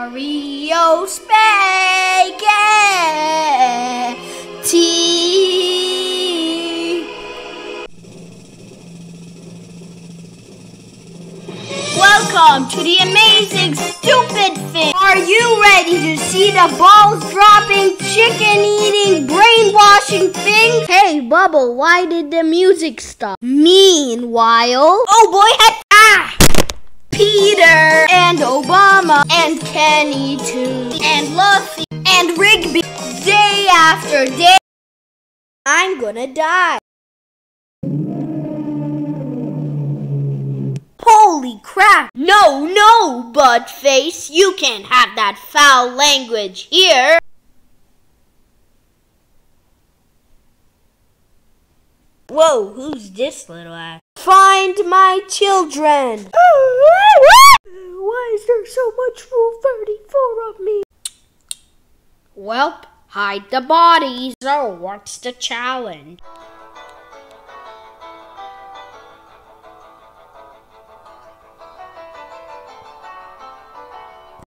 Mario Spaghetti. Welcome to the amazing stupid thing. Are you ready to see the balls dropping, chicken eating, brainwashing thing? Hey, Bubble, why did the music stop? Meanwhile, oh boy and Luffy and Rigby day after day. I'm gonna die. Holy crap! No, no, Buttface! You can't have that foul language here! Whoa, who's this little ass? Find my children! Why Welp, hide the bodies. So, what's the challenge?